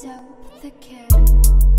dope the kid.